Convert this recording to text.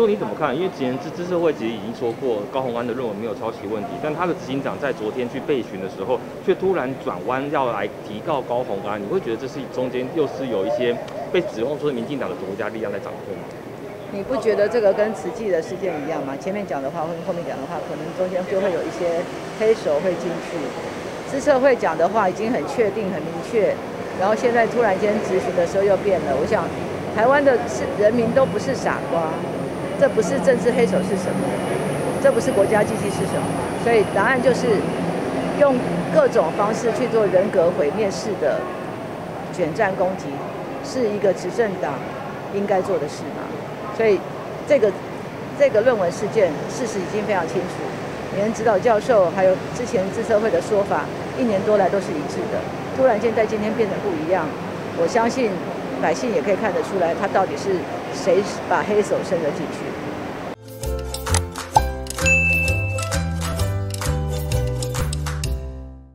说你怎么看？因为之前知知社会其实已经说过高鸿安的论文没有抄袭问题，但他的执行长在昨天去备询的时候，却突然转弯要来提告高鸿安，你会觉得这是中间又是有一些被指控说民进党的国家力量在掌控吗？你不觉得这个跟慈济的事件一样吗？前面讲的话跟后面讲的话，可能中间就会有一些黑手会进去。知社会讲的话已经很确定、很明确，然后现在突然间执行的时候又变了。我想，台湾的是人民都不是傻瓜，这不是政治黑手是什么？这不是国家机器是什么？所以答案就是用各种方式去做人格毁灭式的卷战攻击，是一个执政党应该做的事吗？所以，这个这个论文事件事实已经非常清楚，连指导教授还有之前自社会的说法，一年多来都是一致的。突然间在今天变得不一样，我相信百姓也可以看得出来，他到底是谁把黑手伸了进去。